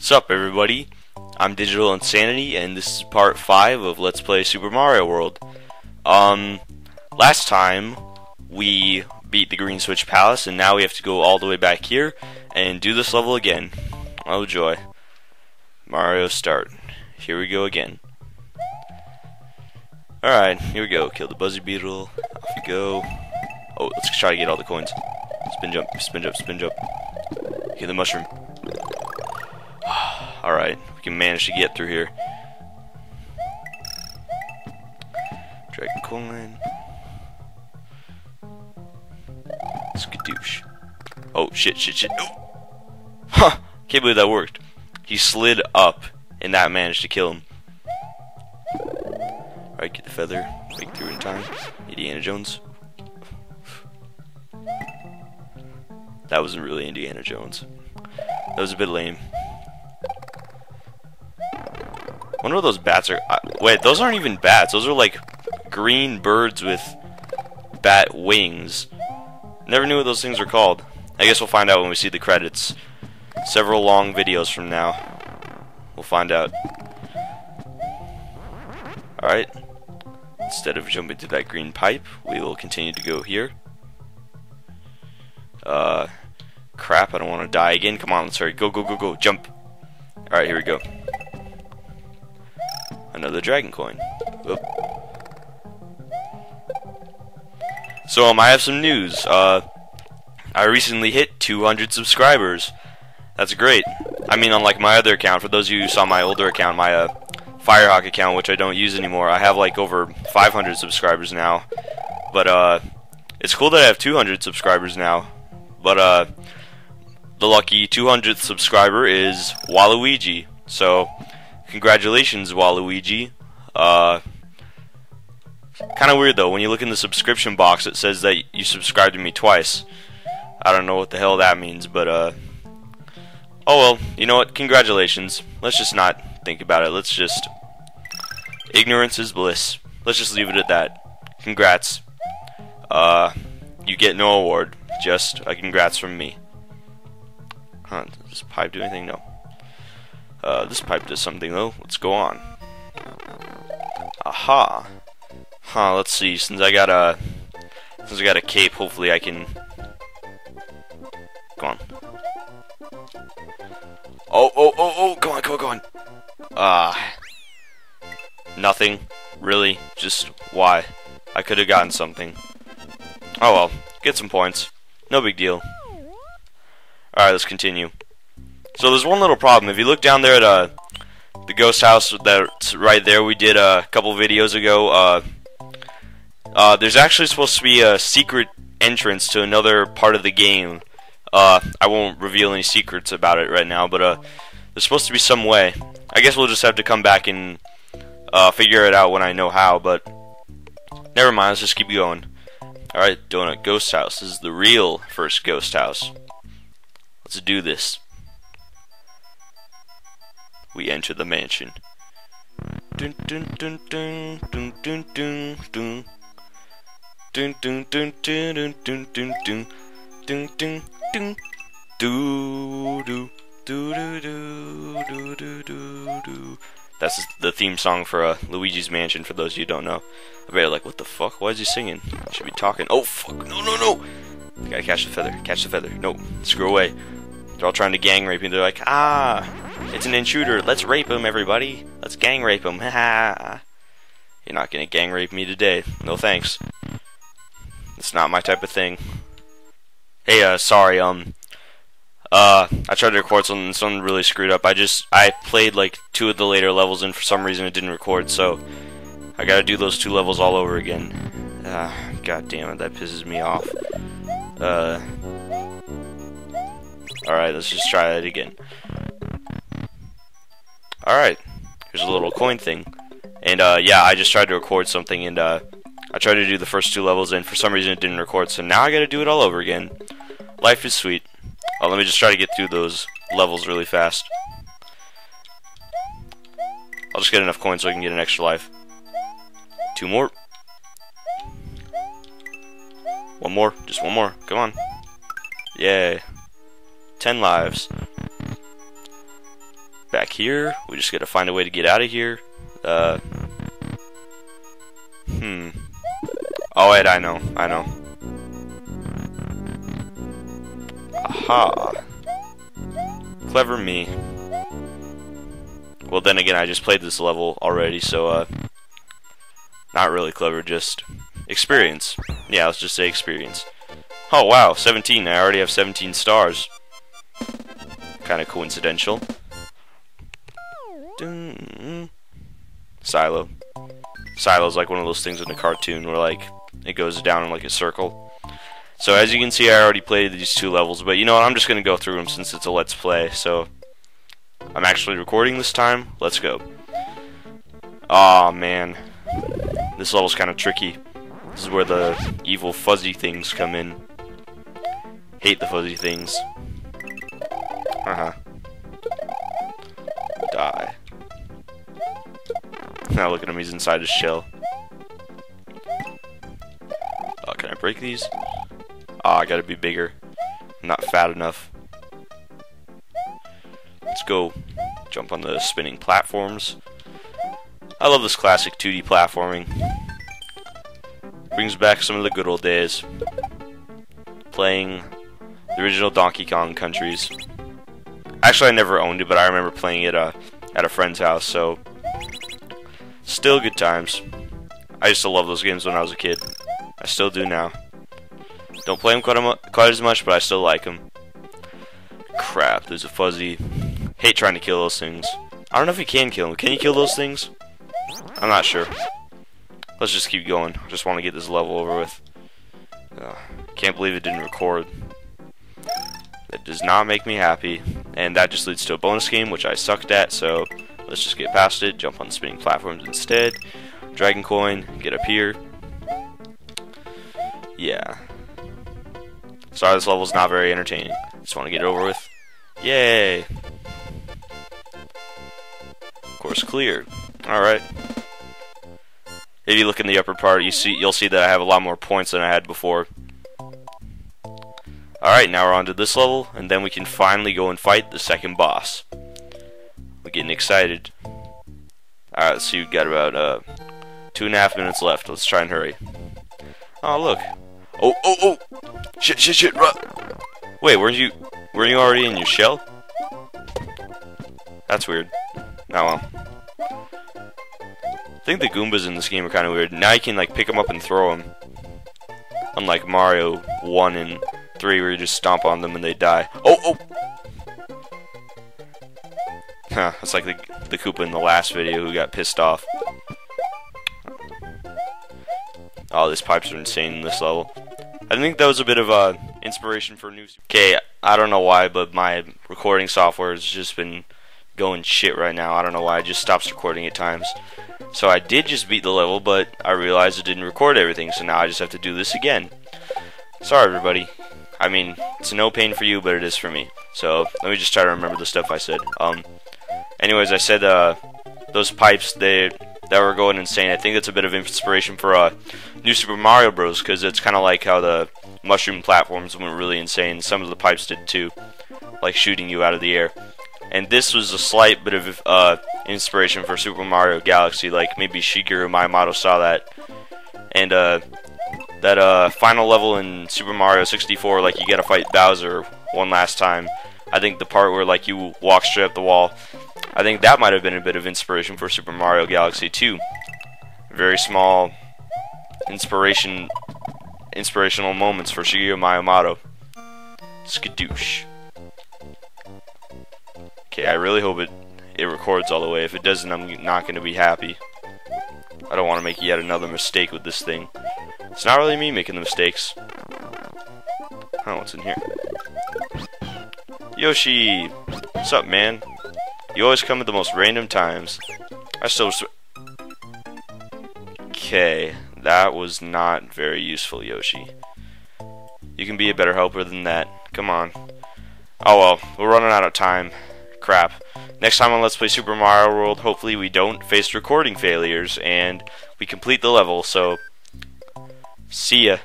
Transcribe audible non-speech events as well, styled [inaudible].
Sup everybody, I'm Digital Insanity and this is part 5 of Let's Play Super Mario World. Um, last time we beat the Green Switch Palace and now we have to go all the way back here and do this level again. Oh joy. Mario start. Here we go again. Alright, here we go. Kill the Buzzy Beetle. Off we go. Oh, let's try to get all the coins. Spin jump, spin jump, spin jump. Get the mushroom. Alright, we can manage to get through here. Dragon coin. Skadoosh. Oh, shit, shit, shit. Oh! Huh! Can't believe that worked. He slid up, and that managed to kill him. Alright, get the feather. Break through in time. Indiana Jones. That wasn't really Indiana Jones. That was a bit lame. Wonder what those bats are. Wait, those aren't even bats. Those are like green birds with bat wings. Never knew what those things were called. I guess we'll find out when we see the credits. Several long videos from now. We'll find out. Alright. Instead of jumping to that green pipe, we will continue to go here. Uh, crap, I don't want to die again. Come on, let's hurry. Go, go, go, go. Jump. Alright, here we go. Another dragon coin. Oop. So, um, I have some news. Uh, I recently hit 200 subscribers. That's great. I mean, unlike my other account, for those of you who saw my older account, my uh, Firehawk account, which I don't use anymore, I have like over 500 subscribers now. But, uh, it's cool that I have 200 subscribers now. But, uh, the lucky 200th subscriber is Waluigi. So, Congratulations, Waluigi. Uh, kind of weird though. When you look in the subscription box, it says that you subscribed to me twice. I don't know what the hell that means, but uh, oh well. You know what? Congratulations. Let's just not think about it. Let's just ignorance is bliss. Let's just leave it at that. Congrats. Uh, you get no award. Just a congrats from me. Huh? Does this pipe do anything? No. Uh, this pipe does something though. Let's go on. Aha. Huh, let's see. Since I got a since I got a cape, hopefully I can Go on. Oh, oh, oh, oh, go on, go on, go on. Ah. Uh, nothing. Really? Just why? I could have gotten something. Oh well, get some points. No big deal. Alright, let's continue. So there's one little problem. If you look down there at uh, the ghost house that's right there, we did a couple videos ago. Uh, uh, there's actually supposed to be a secret entrance to another part of the game. Uh, I won't reveal any secrets about it right now, but uh, there's supposed to be some way. I guess we'll just have to come back and uh, figure it out when I know how, but never mind, let's just keep going. Alright, Donut Ghost House. This is the real first ghost house. Let's do this we enter the mansion. Dun dun dun dun dun dun dun dun. Dun dun dun dun dun dun dun dun dun dun That's the theme song for uh, Luigi's Mansion for those of you who don't know. I bet you're like, what the fuck? Why is he singing? Should be talking. Oh fuck! No no no! gotta catch the feather. Catch the feather. No, screw away. They're all trying to gang rape me. They're like, ah, it's an intruder. Let's rape him, everybody. Let's gang rape him. Ha [laughs] You're not gonna gang rape me today. No thanks. It's not my type of thing. Hey, uh, sorry, um, uh, I tried to record something, and something really screwed up. I just, I played like two of the later levels and for some reason it didn't record, so I gotta do those two levels all over again. Ah, god damn it, that pisses me off. Uh, Alright, let's just try that again. Alright, here's a little coin thing. And uh, yeah, I just tried to record something and uh, I tried to do the first two levels and for some reason it didn't record, so now I gotta do it all over again. Life is sweet. Oh, let me just try to get through those levels really fast. I'll just get enough coins so I can get an extra life. Two more. One more. Just one more. Come on. Yay. 10 lives. back here. We just gotta find a way to get out of here. Uh, hmm. Oh wait, I know, I know. Aha. Clever me. Well, then again, I just played this level already, so, uh, not really clever, just experience. Yeah, let's just say experience. Oh, wow, 17. I already have 17 stars. Kind of coincidental. Silo. Silo's like one of those things in a cartoon where, like, it goes down in, like, a circle. So, as you can see, I already played these two levels, but you know what, I'm just going to go through them since it's a Let's Play, so... I'm actually recording this time. Let's go. Aw, oh, man. This level's kind of tricky. This is where the evil fuzzy things come in. Hate the fuzzy things. Uh-huh. Die. Now look at him, he's inside his shell. Oh, can I break these? Ah, oh, I gotta be bigger. I'm not fat enough. Let's go jump on the spinning platforms. I love this classic 2D platforming. Brings back some of the good old days. Playing the original Donkey Kong countries. Actually, I never owned it, but I remember playing it uh, at a friend's house, so... Still good times. I used to love those games when I was a kid. I still do now. Don't play them quite, quite as much, but I still like them. Crap, there's a fuzzy Hate trying to kill those things. I don't know if you can kill them. Can you kill those things? I'm not sure. Let's just keep going. I just want to get this level over with. Uh, can't believe it didn't record. That does not make me happy. And that just leads to a bonus game, which I sucked at, so let's just get past it. Jump on spinning platforms instead. Dragon coin, get up here. Yeah. Sorry this level's not very entertaining. Just want to get it over with. Yay! Course clear. Alright. If you look in the upper part, you see you'll see that I have a lot more points than I had before. Alright, now we're on to this level, and then we can finally go and fight the second boss. We're getting excited. Alright, see, we've got about uh, two and a half minutes left. Let's try and hurry. Oh, look. Oh, oh, oh! Shit, shit, shit, run! Wait, weren't you, were you already in your shell? That's weird. Oh well. I think the Goombas in this game are kind of weird. Now you can like pick them up and throw them. Unlike Mario 1 and 3 where you just stomp on them and they die. Oh, oh! Huh, that's like the, the Koopa in the last video who got pissed off. Oh, these pipes are insane in this level. I think that was a bit of a uh, inspiration for new... Okay, I don't know why, but my recording software has just been going shit right now. I don't know why. It just stops recording at times. So I did just beat the level, but I realized it didn't record everything, so now I just have to do this again. Sorry, everybody. I mean, it's no pain for you, but it is for me. So let me just try to remember the stuff I said. Um. Anyways, I said uh, those pipes they that were going insane. I think that's a bit of inspiration for uh, New Super Mario Bros. Because it's kind of like how the mushroom platforms went really insane. Some of the pipes did too, like shooting you out of the air and this was a slight bit of uh, inspiration for Super Mario Galaxy. Like maybe Shigeru Miyamoto saw that, and uh, that uh, final level in Super Mario 64, like you gotta fight Bowser one last time. I think the part where like you walk straight up the wall, I think that might have been a bit of inspiration for Super Mario Galaxy 2. Very small inspiration, inspirational moments for Shigeru Miyamoto. Skadoosh. Okay, I really hope it, it records all the way. If it doesn't, I'm not going to be happy. I don't want to make yet another mistake with this thing. It's not really me making the mistakes. Oh, what's in here? Yoshi! What's up, man? You always come at the most random times. I still... Okay, that was not very useful, Yoshi. You can be a better helper than that. Come on. Oh well, we're running out of time crap. Next time on Let's Play Super Mario World, hopefully we don't face recording failures and we complete the level, so see ya.